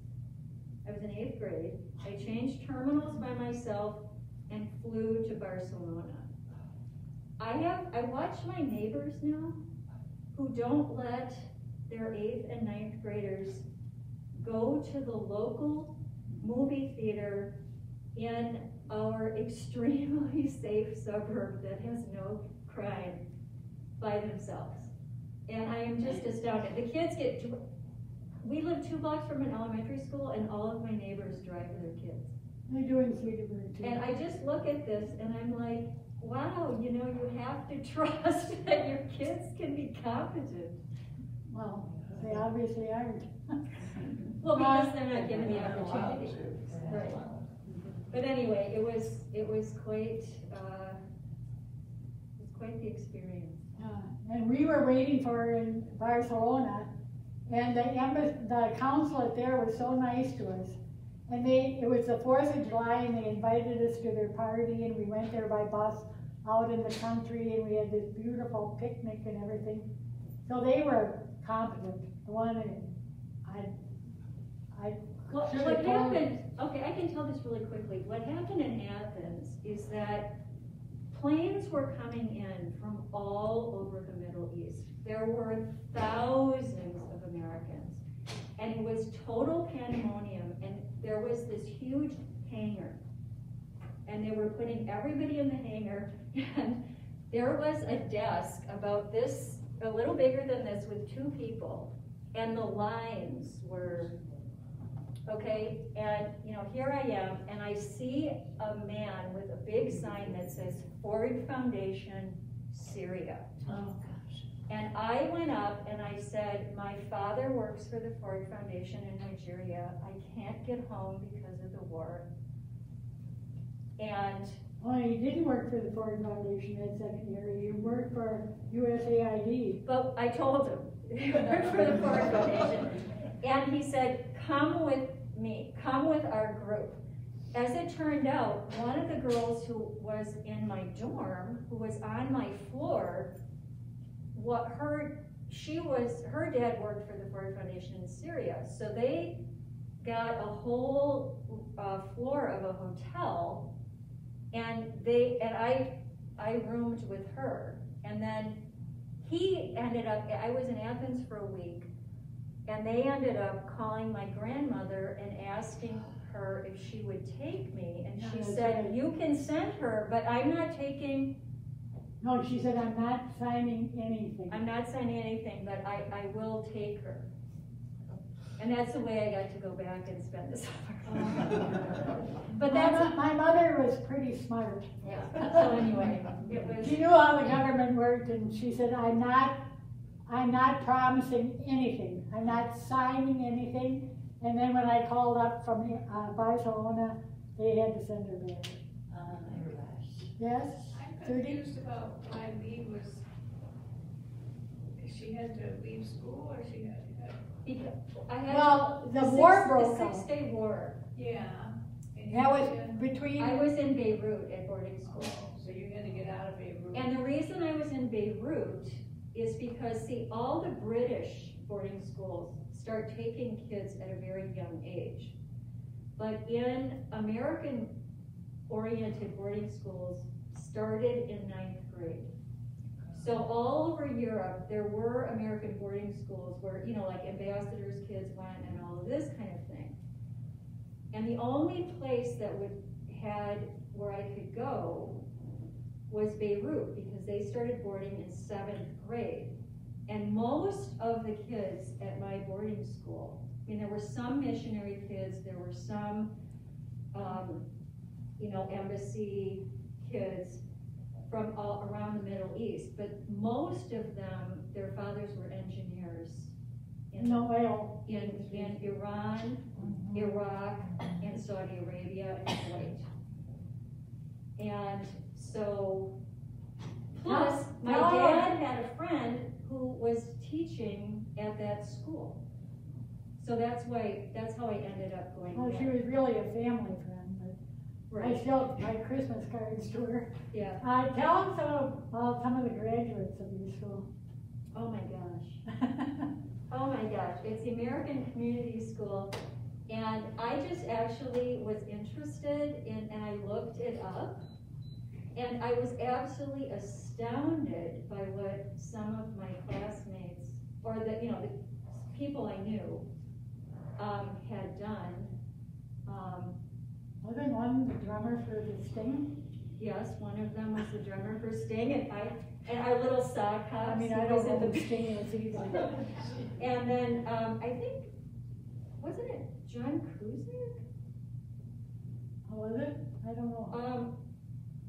I was in eighth grade. I changed terminals by myself and flew to Barcelona. I have, I watch my neighbors now who don't let their eighth and ninth graders go to the local movie theater in our extremely safe suburb that has no crime by themselves. And I am just astounded. The kids get, we live two blocks from an elementary school and all of my neighbors drive their kids. They're doing Cedarburg too. And I just look at this and I'm like, wow, you know, you have to trust that your kids can be competent. Well, they obviously aren't. Well, because they're not given the opportunity. Right. But anyway, it was, it was quite, uh, it was quite the experience. Uh, And we were waiting for her in Barcelona, and the the consulate there was so nice to us. And they, it was the Fourth of July, and they invited us to their party, and we went there by bus out in the country, and we had this beautiful picnic and everything. So they were competent, the one, I, I. Well, what happened, okay, I can tell this really quickly. What happened in Athens is that planes were coming in from all over the Middle East. There were thousands of Americans. And it was total pandemonium, and there was this huge hangar. And they were putting everybody in the hangar, and there was a desk about this, a little bigger than this, with two people. And the lines were Okay, and, you know, here I am, and I see a man with a big sign that says Ford Foundation, Syria. Oh, gosh. And I went up and I said, my father works for the Ford Foundation in Nigeria. I can't get home because of the war. And, Well, you didn't work for the Ford Foundation that second year, you worked for USAID. but I told him, he worked for the Ford Foundation. And he said, come with me, come with our group. As it turned out, one of the girls who was in my dorm, who was on my floor, what her, she was, her dad worked for the Ford Foundation in Syria. So they got a whole uh, floor of a hotel and they, and I, I roomed with her. And then he ended up, I was in Athens for a week and they ended up calling my grandmother and asking her if she would take me. And she Yeah, said, right. you can send her, but I'm not taking, No, she said, I'm not signing anything. I'm not signing anything, but I, I will take her. And that's the way I got to go back and spend the summer. Oh. But My that's, mo- My mother was pretty smart. yeah, so anyway, it was. She knew how the government worked and she said, I'm not, I'm not promising anything. I'm not signing anything. And then when I called up from uh, Barcelona, they had to send her back. Yes? I'm Judy? confused about why Lee was, she had to leave school or she had, to Because I had. Well, the six- war broke The out. six-day war. yeah. and you That was had- between, I was in Beirut at boarding school. So you had to get out of Beirut. And the reason I was in Beirut is because, see, all the British boarding schools start taking kids at a very young age. But in American-oriented boarding schools, started in ninth grade. So all over Europe, there were American boarding schools where, you know, like ambassadors' kids went and all of this kind of thing. And the only place that would, had, where I could go was Beirut, because they started boarding in seventh grade. And most of the kids at my boarding school, I mean, there were some missionary kids, there were some, um, you know, embassy kids from all around the Middle East, but most of them, their fathers were engineers in, no in, in Iran, Iraq, and Saudi Arabia. And so, plus, my Now- dad had a friend who was teaching at that school. So that's why, that's how I ended up going Well, she was really a family friend, but I Right, still, my Christmas cards to her. yeah, Uh, tell them some, about some of the graduates of your school. oh my gosh. Oh my gosh, it's the American Community School, And I just actually was interested in, and I looked it up. And I was absolutely astounded by what some of my classmates, or that you know, the people I knew, um, had done. Um, Wasn't one the drummer for the Sting? yes, one of them was the drummer for Sting, and I, and our little sock hops. I mean, I was don't in know the Sting is either. And then, um, I think, wasn't it John Kuznick? Oh, was it? I don't know. Um,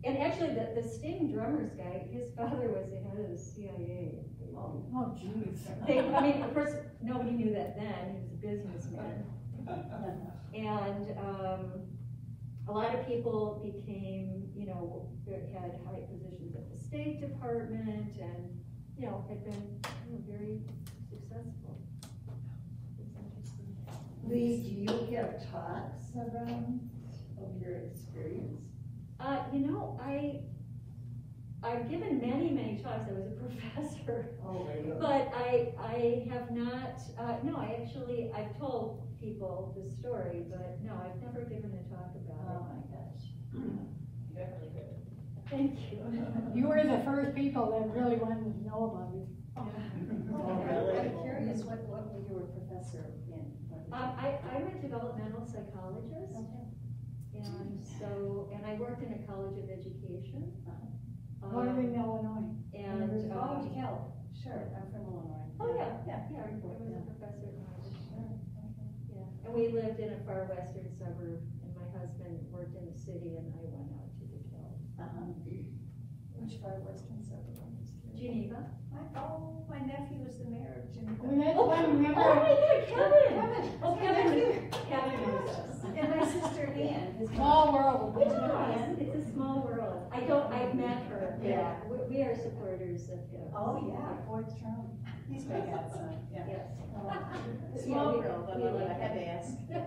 and actually, the, the Sting drummers guy, his father was the head of the CIA. Oh, jeez. They, I mean, of course, nobody knew that then, he was a businessman. And, um, a lot of people became, you know, had high positions at the State Department and, you know, had been, you know, very successful. Lee, do you give talks around of your experience? Uh, you know, I, I've given many, many talks, I was a professor, Oh, but I, I have not, uh, no, I actually, I've told people the story, but no, I've never given a talk about it. Oh, my gosh. it. Thank you. You were the first people that really wanted to know about it. I'm curious, what, what were you a professor in? Um, I, I'm a developmental psychologist, and so, and I worked in a college of education. What in Um, Illinois? And, Oh, um, Cal, sure, I'm from Illinois. oh, yeah, Yeah. yeah, I was Yeah. a professor at college. Yeah, and we lived in a far western suburb, and my husband worked in the city, and I went out to DeKalb. Uh-huh. Which far western suburb? I'm just curious. Geneva. My, oh, my nephew was the mayor of Geneva. Well, that's Oh, one, oh remember? my God, Kevin! Kevin. Oh, Kevin, Kevin knows us. And my sister Ann. his Small world. Yeah, it's a small world. I don't, I've met her, yeah, we, we are supporters of him. Oh, yeah, Fort Trump. He's my godson, yeah. Yes. Small we- world, I we love it, I had to ask.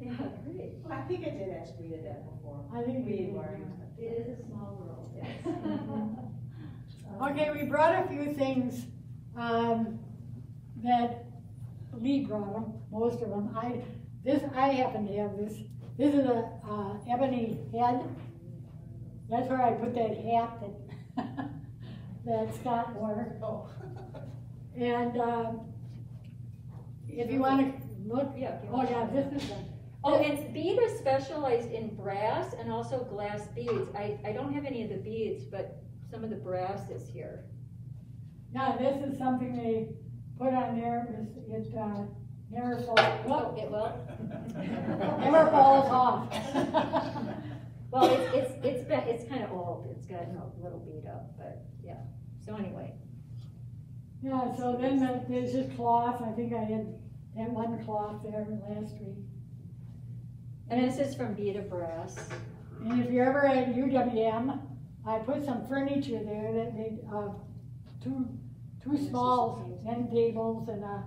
Yeah, great. I think I did ask Rita that before. I think we We did, were. It is a small world, yes. Okay, we brought a few things, um, that Lee brought them, most of them. I, this, I happen to have this. This is a, uh, ebony head. That's where I put that hat that, that Scott wore. Oh. And, um, if you wanna look, Yeah. oh yeah, this is a, Oh, and Bida is specialized in brass and also glass beads. I, I don't have any of the beads, but some of the brass is here. yeah, this is something they put on there, it, uh, never falls, Oh, it will? never falls off. Well, it's, it's, it's been, it's kind of old. It's gotten a little beat up, but yeah. So anyway, Yeah, so then the- there's just cloth, I think I had that one cloth there last week. and this is from Bida Brass. And if you're ever at UWM, I put some furniture there that made, uh, two, two small end tables and a,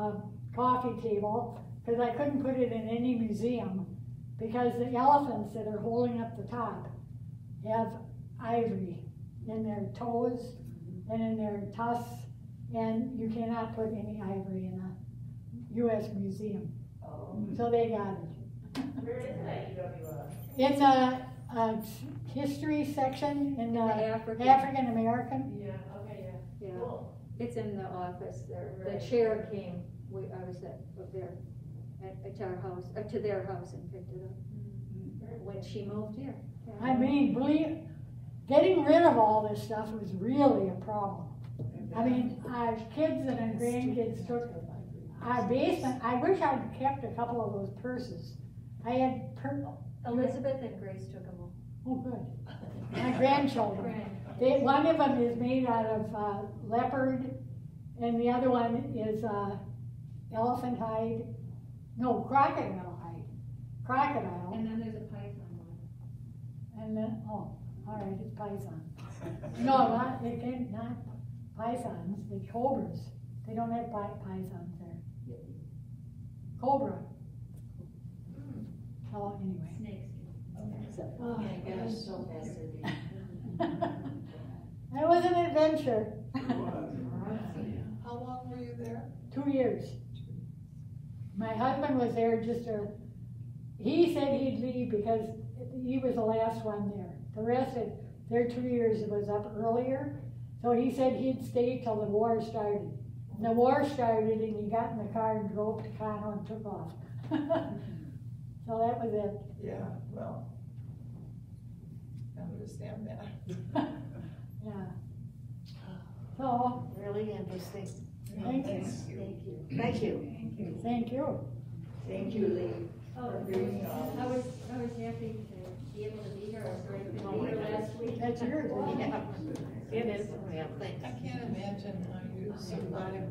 a coffee table, cause I couldn't put it in any museum, because the elephants that are holding up the top have ivory in their toes and in their tusks, and you cannot put any ivory in a US museum, Oh. so they got it. Where is that UWF? It's a, a uh, history section in The the African. African American. Yeah, okay, yeah. Yeah, Cool. it's in the office there. The chair came, we, I was at, up there, at, at our house, uh, to their house and picked it up. When she moved here. I mean, believe, getting rid of all this stuff was really a problem. I mean, our kids and our grandkids took our basement, I wish I'd kept a couple of those purses. I had per, Elizabeth and Grace took them all. oh, good. My grandchildren. They, one of them is made out of uh, leopard, and the other one is uh, elephant hide. No, crocodile hide. Crocodile. And then there's a python one. And then, oh, all right, it's python. No, not, they can't, not pythons, they cobras. They don't have py- pythons there. Cobra. Hmm. Oh, anyway. Snakes. Oh, oh, my gosh, so fascinating. That was an adventure. How long were you there? Two years. My husband was there just a, he said he'd leave because he was the last one there. The rest of their two years was up earlier, so he said he'd stay till the war started. And the war started and he got in the car and drove to Kano and took off. So that was it. Yeah, well. I understand that. Yeah. So, Really interesting. thank you, Thank you. Thank you. Thank you. thank you. Thank you, Lee. Oh, For being, I was, I was happy to be able to be here, I was sorry I couldn't be here last week. That's yours, isn't it? It is, yeah, thanks. I can't imagine how you survived